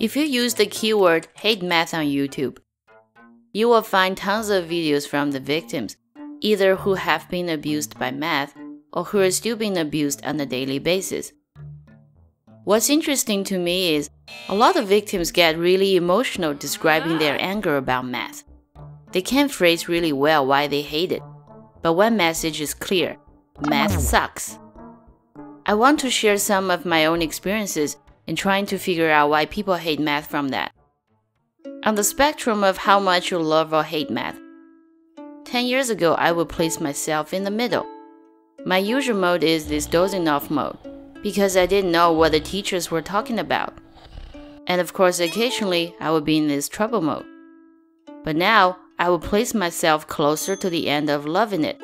If you use the keyword hate math on YouTube, you will find tons of videos from the victims, either who have been abused by math or who are still being abused on a daily basis. What's interesting to me is a lot of victims get really emotional describing their anger about math. They can't phrase really well why they hate it, but one message is clear math sucks. I want to share some of my own experiences and trying to figure out why people hate math from that. On the spectrum of how much you love or hate math, 10 years ago I would place myself in the middle. My usual mode is this dozing off mode because I didn't know what the teachers were talking about. And of course, occasionally I would be in this trouble mode. But now I would place myself closer to the end of loving it.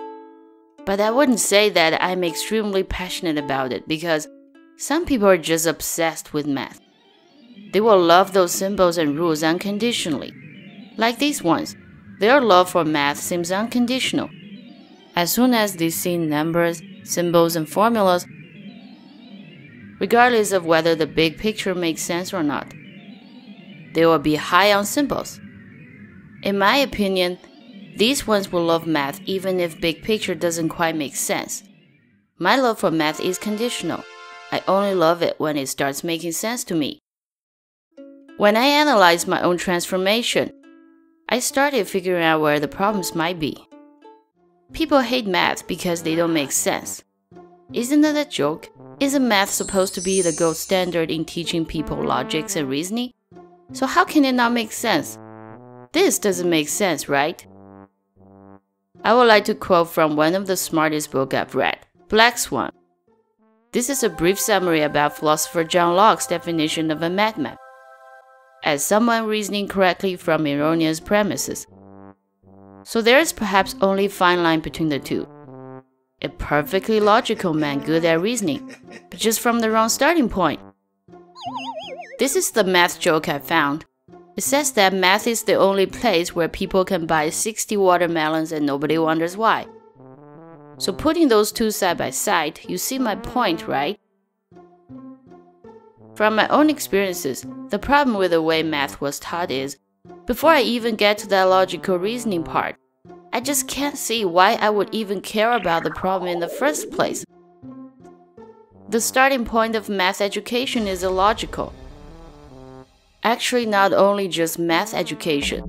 But I wouldn't say that I'm extremely passionate about it because some people are just obsessed with math. They will love those symbols and rules unconditionally. Like these ones, their love for math seems unconditional. As soon as they see numbers, symbols, and formulas, regardless of whether the big picture makes sense or not, they will be high on symbols. In my opinion, these ones will love math even if big picture doesn't quite make sense. My love for math is conditional. I only love it when it starts making sense to me. When I analyzed my own transformation, I started figuring out where the problems might be. People hate math because they don't make sense. Isn't that a joke? Isn't math supposed to be the gold standard in teaching people logics and reasoning? So how can it not make sense? This doesn't make sense, right? I would like to quote from one of the smartest books I've read, Black Swan. This is a brief summary about philosopher John Locke's definition of a madman as someone reasoning correctly from erroneous premises. So there is perhaps only a fine line between the two. A perfectly logical man good at reasoning, but just from the wrong starting point. This is the math joke I found. It says that math is the only place where people can buy 60 watermelons and nobody wonders why. So putting those two side by side, you see my point, right? From my own experiences, the problem with the way math was taught is, before I even get to that logical reasoning part, I just can't see why I would even care about the problem in the first place. The starting point of math education is illogical. Actually, not only just math education,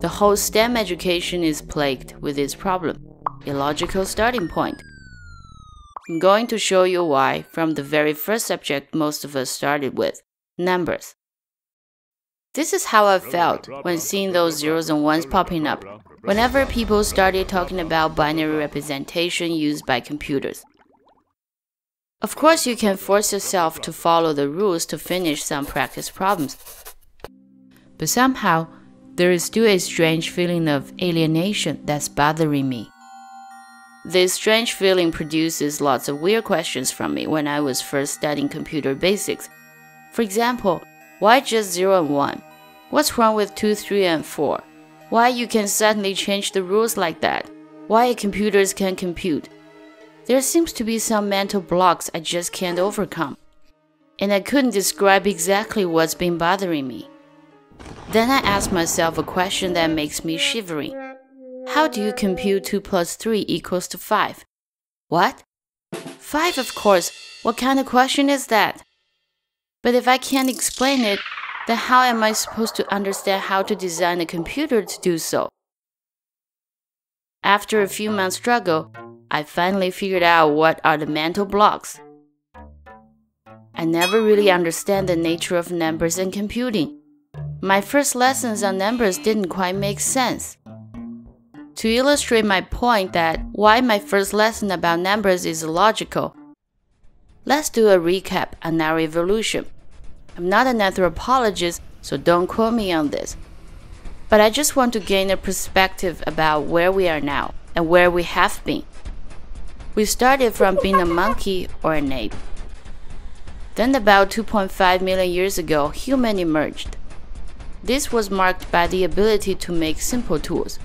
the whole STEM education is plagued with this problem illogical starting point. I'm going to show you why from the very first subject most of us started with numbers. This is how I felt when seeing those zeros and ones popping up whenever people started talking about binary representation used by computers. Of course, you can force yourself to follow the rules to finish some practice problems. But somehow, there is still a strange feeling of alienation that's bothering me. This strange feeling produces lots of weird questions from me when I was first studying computer basics. For example, why just 0 and 1? What's wrong with 2, 3, and 4? Why you can suddenly change the rules like that? Why computers can compute? There seems to be some mental blocks I just can't overcome. And I couldn't describe exactly what's been bothering me. Then I asked myself a question that makes me shivering. How do you compute 2 plus 3 equals to 5? What? 5, of course. What kind of question is that? But if I can't explain it, then how am I supposed to understand how to design a computer to do so? After a few months' struggle, I finally figured out what are the mental blocks. I never really understand the nature of numbers and computing. My first lessons on numbers didn't quite make sense. To illustrate my point that why my first lesson about numbers is illogical, let's do a recap on our evolution. I'm not an anthropologist, so don't quote me on this. But I just want to gain a perspective about where we are now and where we have been. We started from being a monkey or an ape. Then, about 2.5 million years ago, human emerged. This was marked by the ability to make simple tools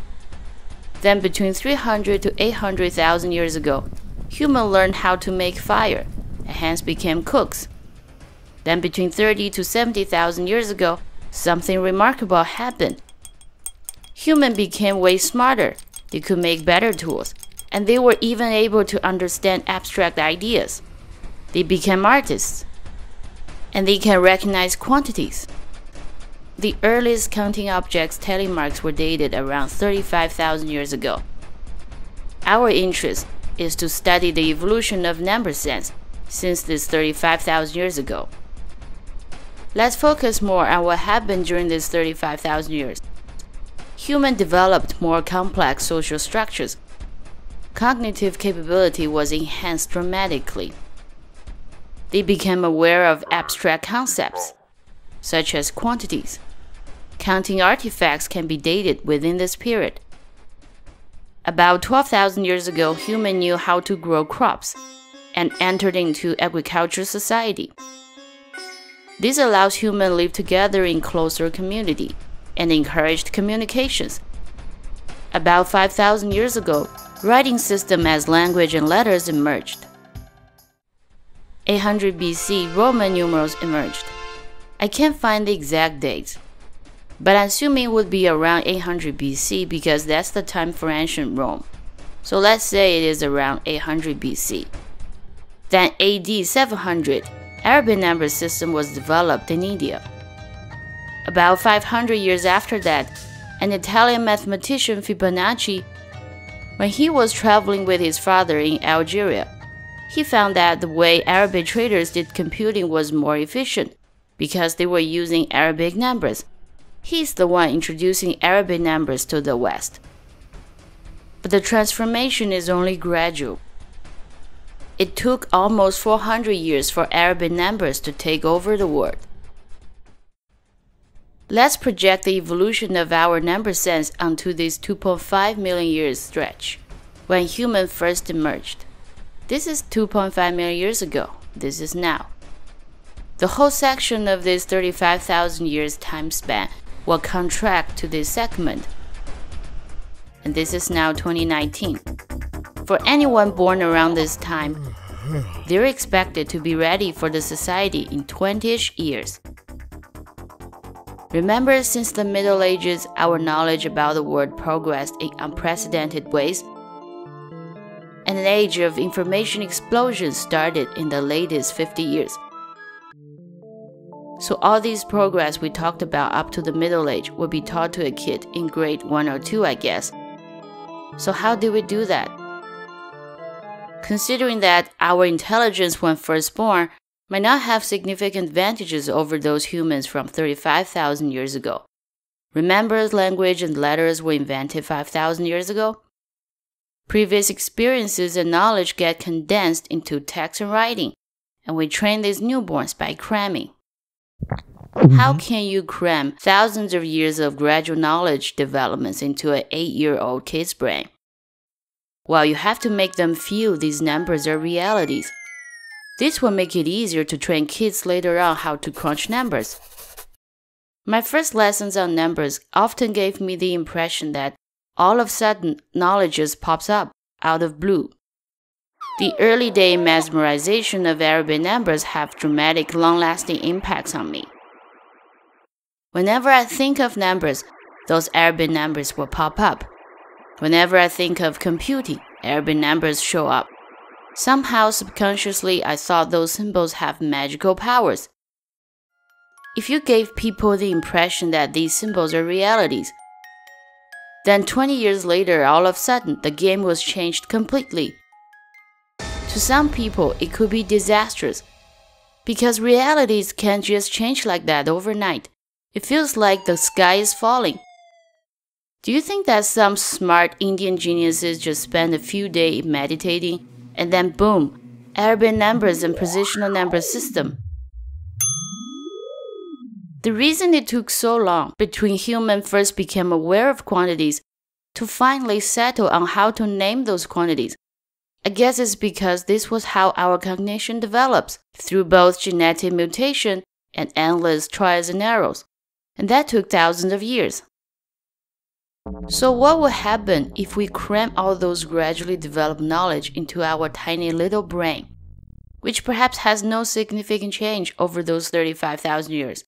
then between 300 to 800,000 years ago, humans learned how to make fire and hence became cooks. Then between 30 to 70,000 years ago, something remarkable happened. Humans became way smarter. They could make better tools, and they were even able to understand abstract ideas. They became artists, and they can recognize quantities. The earliest counting objects, tally marks, were dated around 35,000 years ago. Our interest is to study the evolution of number sense since this 35,000 years ago. Let's focus more on what happened during these 35,000 years. Human developed more complex social structures. Cognitive capability was enhanced dramatically. They became aware of abstract concepts, such as quantities. Counting artifacts can be dated within this period. About 12,000 years ago, humans knew how to grow crops and entered into agricultural society. This allows humans live together in closer community and encouraged communications. About 5,000 years ago, writing system as language and letters emerged. 800 BC, Roman numerals emerged. I can't find the exact dates, but I'm assuming it would be around 800 BC because that's the time for ancient Rome. So let's say it is around 800 BC. Then AD 700, Arabic number system was developed in India. About 500 years after that, an Italian mathematician Fibonacci, when he was traveling with his father in Algeria, he found that the way Arabic traders did computing was more efficient because they were using Arabic numbers. He's the one introducing Arabic numbers to the West. But the transformation is only gradual. It took almost 400 years for Arabic numbers to take over the world. Let's project the evolution of our number sense onto this 2.5 million years stretch, when humans first emerged. This is 2.5 million years ago. This is now. The whole section of this 35,000 years time span will contract to this segment. And this is now 2019. For anyone born around this time, they're expected to be ready for the society in 20ish years. Remember, since the Middle Ages, our knowledge about the world progressed in unprecedented ways, and an age of information explosion started in the latest 50 years. So all these progress we talked about up to the Middle Age will be taught to a kid in grade 1 or 2, I guess. So how did we do that? considering that our intelligence when first born might not have significant advantages over those humans from 35,000 years ago. Remember, language and letters were invented 5,000 years ago? Previous experiences and knowledge get condensed into text and writing, and we train these newborns by cramming. How mm-hmm. can you cram thousands of years of gradual knowledge developments into an 8 year old kid's brain? while you have to make them feel these numbers are realities. This will make it easier to train kids later on how to crunch numbers. My first lessons on numbers often gave me the impression that all of a sudden knowledge just pops up out of blue. The early day mesmerization of Arabic numbers have dramatic long-lasting impacts on me. Whenever I think of numbers, those Arabic numbers will pop up. Whenever I think of computing, Arabic numbers show up. Somehow subconsciously, I thought those symbols have magical powers. If you gave people the impression that these symbols are realities, then 20 years later, all of a sudden, the game was changed completely. To some people, it could be disastrous because realities can't just change like that overnight. It feels like the sky is falling. Do you think that some smart Indian geniuses just spend a few days meditating and then boom, Arabic numbers and positional number system? The reason it took so long between humans first became aware of quantities to finally settle on how to name those quantities, I guess it's because this was how our cognition develops through both genetic mutation and endless trials and errors, and that took thousands of years. So, what would happen if we cram all those gradually developed knowledge into our tiny little brain? which perhaps has no significant change over those 35,000 years.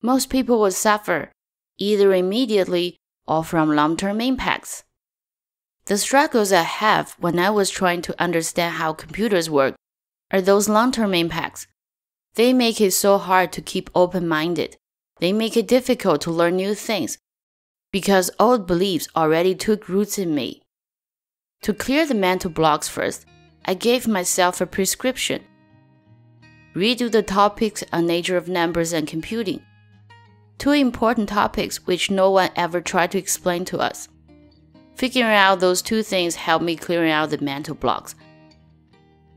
Most people would suffer, either immediately or from long term impacts. The struggles I have when I was trying to understand how computers work are those long term impacts. They make it so hard to keep open minded. They make it difficult to learn new things because old beliefs already took roots in me. To clear the mental blocks first, I gave myself a prescription. Redo the topics on nature of numbers and computing. Two important topics which no one ever tried to explain to us. Figuring out those two things helped me clearing out the mental blocks.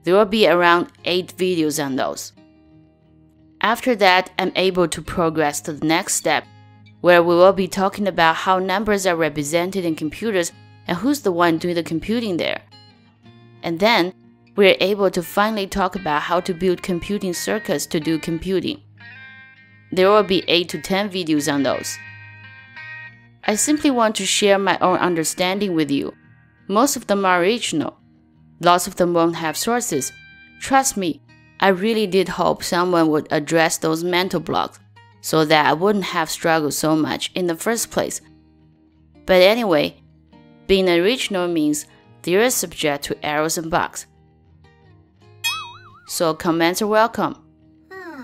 There will be around 8 videos on those. After that, I'm able to progress to the next step, where we will be talking about how numbers are represented in computers and who's the one doing the computing there. And then, we're able to finally talk about how to build computing circuits to do computing. There will be 8 to 10 videos on those. I simply want to share my own understanding with you. Most of them are original. Lots of them won't have sources. Trust me, I really did hope someone would address those mental blocks so that I wouldn't have struggled so much in the first place. But anyway, being original means they are subject to errors and bugs. So comments are welcome. Hmm.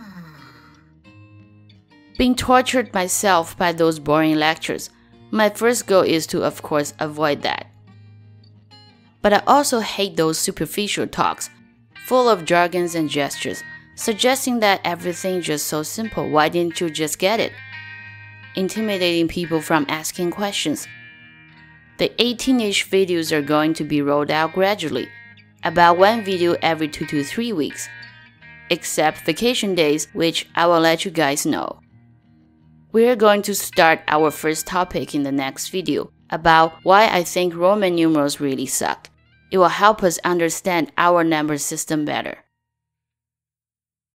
Being tortured myself by those boring lectures, my first goal is to, of course, avoid that. But I also hate those superficial talks, full of jargons and gestures, suggesting that everything just so simple, why didn't you just get it? Intimidating people from asking questions the 18 inch videos are going to be rolled out gradually, about one video every 2 to 3 weeks, except vacation days, which I will let you guys know. We're going to start our first topic in the next video about why I think Roman numerals really suck. It will help us understand our number system better.